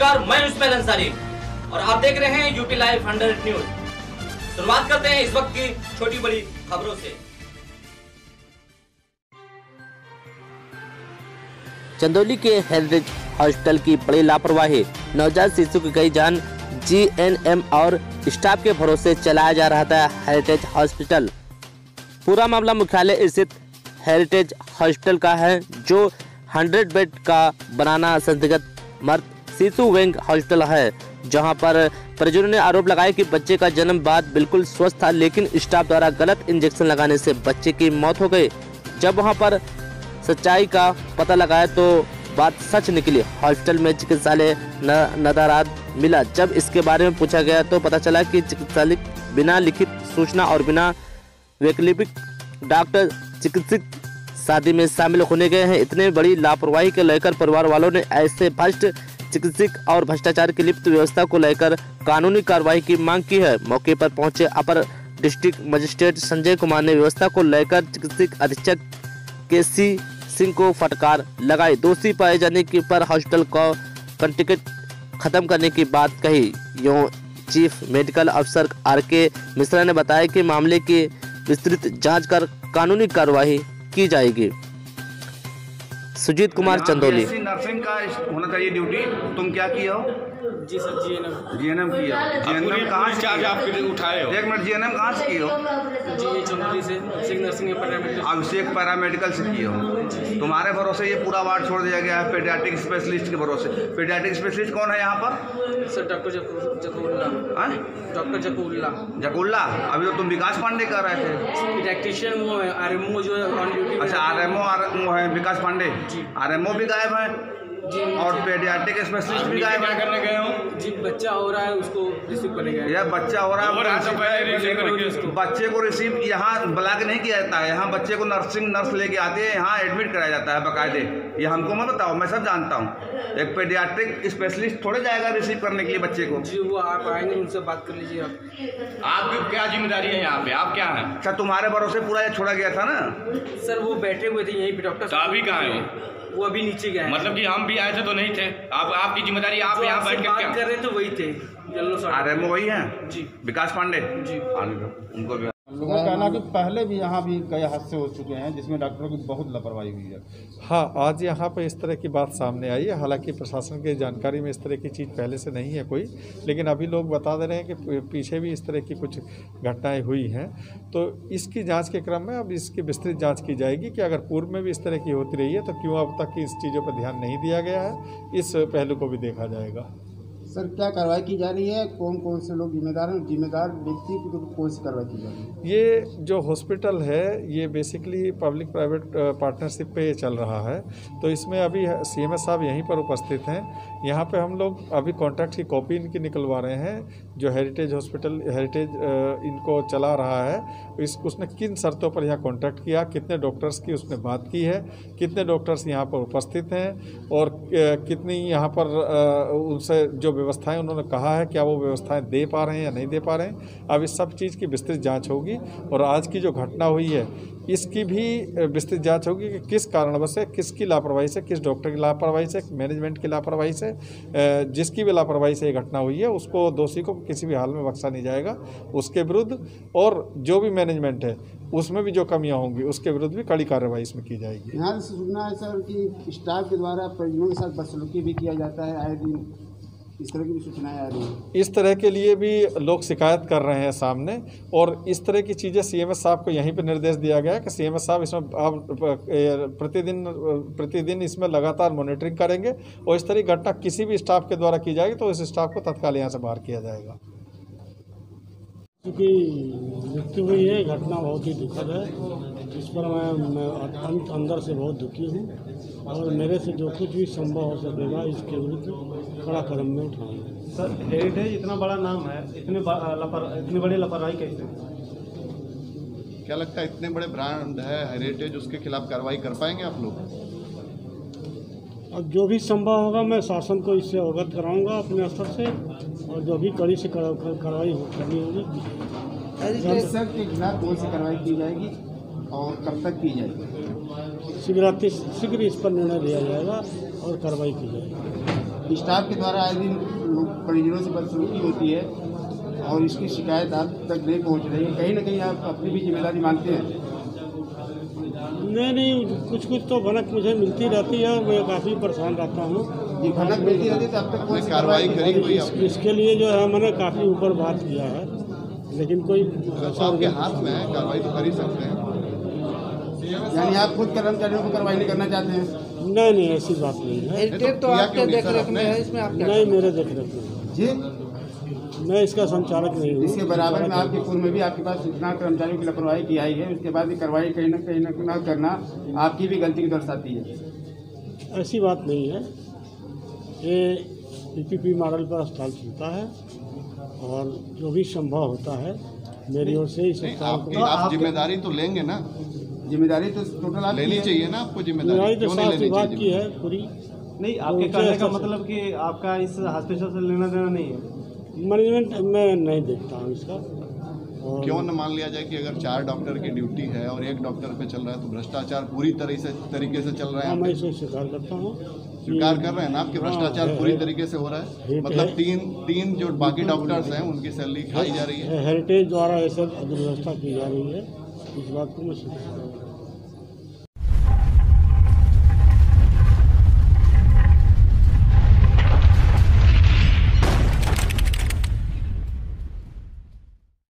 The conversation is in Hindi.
नमस्कार, मैं उस्मान अंसारी। और आप देख रहे हैं यूपी लाइव हंड्रेड न्यूज़। शुरुआत करते हैं इस वक्त की छोटी बड़ी खबरों से। चंदौली के हेरिटेज हॉस्पिटल की बड़ी लापरवाही। नवजात शिशु की गई जान जीएनएम और स्टाफ के भरोसे चलाया जा रहा था हेरिटेज हॉस्पिटल। पूरा मामला मुख्यालय स्थित हेरिटेज हॉस्पिटल का है, जो 100 बेड का बनाना संदिग्ध मर्द शिशु विंग हॉस्पिटल है, जहाँ पर परिजनों ने आरोप लगाया कि बच्चे का जन्म बाद बिल्कुल स्वस्थ था, लेकिन स्टाफ द्वारा गलत इंजेक्शन लगाने से बच्चे की मौत हो गई। जब वहाँ पर सच्चाई का पता लगाया तो बात सच निकली। हॉस्पिटल में चिकित्सालय न, नदाराद मिला। जब इसके बारे में पूछा गया तो पता चला कि चिकित्सालय बिना लिखित सूचना और बिना वैकल्पिक डॉक्टर चिकित्सक शादी में शामिल होने गए हैं। इतने बड़ी लापरवाही के लेकर परिवार वालों ने ऐसे भ्रष्ट चिकित्सक और भ्रष्टाचार की लिप्त व्यवस्था को लेकर कानूनी कार्रवाई की मांग की है। मौके पर पहुँचे upper district magistrate Sanjay Kumar ने व्यवस्था को लेकर चिकित्सक अधीक्षक के सी सिंह को फटकार लगाई। दोषी पाए जाने की पर हॉस्पिटल को कंटिकट खत्म करने की बात कही। यूँ चीफ मेडिकल अफसर आर के मिश्रा ने बताया कि मामले की विस्तृत जाँच कर कानूनी कार्रवाई की जाएगी। सुजीत कुमार चंदोली। BSc नर्सिंग का होना चाहिए ड्यूटी। तुम क्या किया हो? जी सर जी एन जीएनएम किए हो जीएनएम कहाँ से चार्ज किए आप उठाए हो। हो? एक मिनट जीएनएम कहाँ से किए हो? जी ये चंदौली से Singh nursing apartment Abhishek paramedical से किए हो। तुम्हारे भरोसे ये पूरा वार्ड छोड़ दिया गया है पेडियाट्रिक स्पेशलिस्ट के भरोसे। पेडियाट्रिक स्पेशलिस्ट कौन है यहाँ पर? Sir doctor Zakullah. हाँ? डॉक्टर जकूल्ला। जकुल्ला? अभी तो तुम विकास पांडे कर रहे थे। इलेक्ट्रिशियन वो है आर जो है ऑन ड्यूटी अच्छा आर एम ओ है Vikas Pandey. R M O भी गायब है? जी और पेडियाट्रिक स्पेशलिस्ट भी गायब करने गए हो? जी बच्चा हो रहा है उसको रिसीव करने गए। यह बच्चा हो रहा है। बच्चे को रिसीव यहाँ ब्लॉक नहीं किया जाता है। यहाँ बच्चे को नर्सिंग नर्स लेके आते हैं यहाँ एडमिट कराया जाता है बकायदे। ये हमको मत बताओ मैं सब जानता हूँ। एक पेडियाट्रिक स्पेशलिस्ट थोड़े जाएगा रिसीव करने के लिए बच्चे को। जी वो आप आएँगे उनसे बात कर लीजिए आप। आपकी क्या ज़िम्मेदारी है यहाँ पे? आप क्या हैं? अच्छा तुम्हारे भरोसे पूरा ये छोड़ा गया था ना? सर वो बैठे हुए थे यहीं पे डॉक्टर तो ही कहाँ हैं? वो अभी नीचे गए मतलब कि हम भी आए थे तो नहीं थे। आप आपकी ज़िम्मेदारी आप यहाँ बैठ कर बात कर रहे थे वही थे। येलो आर एम वही है? जी। विकास पांडे? जी। उनको भी लोगों का कहना कि पहले भी यहाँ भी कई हादसे हो चुके हैं, जिसमें डॉक्टरों की बहुत लापरवाही हुई है। हाँ आज यहाँ पर इस तरह की बात सामने आई है। हालाँकि प्रशासन की जानकारी में इस तरह की चीज़ पहले से नहीं है कोई, लेकिन अभी लोग बता दे रहे हैं कि पीछे भी इस तरह की कुछ घटनाएँ हुई हैं। तो इसकी जाँच के क्रम में अब इसकी विस्तृत जाँच की जाएगी कि अगर पूर्व में भी इस तरह की होती रही है तो क्यों अब तक इस चीज़ों पर ध्यान नहीं दिया गया है? इस पहलू को भी देखा जाएगा। सर, क्या कार्रवाई की जा रही है? कौन कौन से लोग जिम्मेदार हैं? जिम्मेदार व्यक्ति को कौन सी कार्रवाई की जा रही है? ये जो हॉस्पिटल है, ये बेसिकली पब्लिक प्राइवेट पार्टनरशिप पे चल रहा है। तो इसमें अभी सी एम एस साहब यहीं पर उपस्थित हैं। यहाँ पे हम लोग अभी कॉन्ट्रैक्ट की कॉपी इनकी निकलवा रहे हैं। जो हेरिटेज हॉस्पिटल हेरिटेज इनको चला रहा है, इस, उसने किन शर्तों पर यहाँ कॉन्ट्रैक्ट किया, कितने डॉक्टर्स की उसने बात की है, कितने डॉक्टर्स यहाँ पर उपस्थित हैं, और कितनी यहाँ पर उनसे जो व्यवस्थाएँ उन्होंने कहा है, क्या वो व्यवस्थाएँ दे पा रहे हैं या नहीं दे पा रहे हैं, अब इस सब चीज़ की विस्तृत जाँच होगी, और आज की जो घटना हुई है इसकी भी विस्तृत जाँच होगी कि किस कारणवश से किसकी लापरवाही से, किस डॉक्टर की लापरवाही से, मैनेजमेंट की लापरवाही से जिसकी भी लापरवाही से ये घटना हुई है, उसको दोषी को किसी भी हाल में बख्शा नहीं जाएगा। उसके विरुद्ध और जो भी मैनेजमेंट है, उसमें भी जो कमियाँ होंगी, उसके विरुद्ध भी कड़ी कार्रवाई इसमें की जाएगी। यहाँ से सुनना है सर कि स्टाफ के द्वारा परिजनों के साथ बदसलूकी भी किया जाता है, आए दिन इस तरह की भी सूचनाएँ आ रही हैं। इस तरह के लिए भी लोग शिकायत कर रहे हैं सामने और इस तरह की चीज़ें सीएमएस साहब को यहीं पर निर्देश दिया गया कि सीएमएस साहब इसमें अब प्रतिदिन प्रतिदिन इसमें लगातार मॉनिटरिंग करेंगे और इस तरह की घटना किसी भी स्टाफ के द्वारा की जाएगी तो इस स्टाफ को तत्काल यहाँ से बाहर किया जाएगा। चूँकि मृत्यु हुई है घटना बहुत ही दुखद है। इस पर मैं मैं अत्यंत अंदर से बहुत दुखी हूँ और मेरे से जो कुछ भी संभव हो सकेगा इसके विरुद्ध कड़ा कदम में उठाऊँगा सर हेरिटेज इतना बड़ा नाम है इतने लपर लापर इतनी बड़ी लापरवाही कैसे क्या लगता है इतने बड़े ब्रांड है हेरिटेज उसके खिलाफ कार्रवाई कर पाएँगे आप लोग? और जो भी संभव होगा मैं शासन को इससे अवगत कराऊँगा अपने स्तर से और जो भी कड़ी से कार्रवाई हो- करनी होगी। सर के खिलाफ कौन सी कार्रवाई की जाएगी और कब तक की जाएगी? शीघ्र शीघ्र इस पर निर्णय लिया जाएगा और कार्रवाई की जाएगी। स्टाफ के द्वारा आए दिन परिजनों से बदसलूकी होती है और इसकी शिकायत आप तक नहीं पहुँच रही है। कहीं ना कहीं आप अपनी भी ज़िम्मेदारी मानते हैं। नहीं नहीं कुछ कुछ तो भनक मुझे मिलती रहती है और मैं काफ़ी परेशान रहता हूँ। भनक मिलती रहती है तो अब तक कोई कार्रवाई करी कोई इस, इसके लिए जो है मैंने काफ़ी ऊपर बात किया है लेकिन कोई तो आपके हाथ में है कार्रवाई तो कर ही सकते हैं। यानी आप खुद कर्मचारियों को कार्रवाई नहीं करना चाहते हैं? नहीं नहीं ऐसी बात नहीं है। तो आपके देख रेख में है इसमें नहीं मेरे देख रेख में। जी। मैं इसका संचालक नहीं हूँ। इसके बराबर में आपके पूर्व में भी आपके पास सूचना कर्मचारियों की लापरवाही की आई है उसके बाद भी कार्रवाई कहीं ना कहीं ना न करना आपकी भी गलती की दर्शाती है। ऐसी बात नहीं है। ये पी मॉडल पर अस्पताल चलता है और जो भी संभव होता है मेरी ओर से इस अस्पताल आपकी को आप ज़िम्मेदारी तो लेंगे ना? ज़िम्मेदारी तो टोटल आप लेनी चाहिए ना आपको ज़िम्मेदारी? तो क्यों नहीं स्वास्थ्य लेनी विभाग चाहिए की है पूरी। नहीं आपके ऊँचे कहने का मतलब कि आपका इस हॉस्पिटल से लेना देना नहीं है। मैनेजमेंट मैं नहीं देखता हूँ इसका। और क्यों न मान लिया जाए कि अगर चार डॉक्टर की ड्यूटी है और एक डॉक्टर पे चल रहा है तो भ्रष्टाचार पूरी तरह से तरीके से चल रहा है हाँ मैं इसे स्वीकार करता हूँ। स्वीकार कर रहे हैं ना आपके भ्रष्टाचार हाँ, पूरी तरीके से हो रहा है? मतलब तीन तीन जो बाकी डॉक्टर्स हैं उनकी सैलरी खाई जा रही है। हेरिटेज द्वारा ये सब व्यवस्था की जा रही है। इस बात को मैं स्वीकार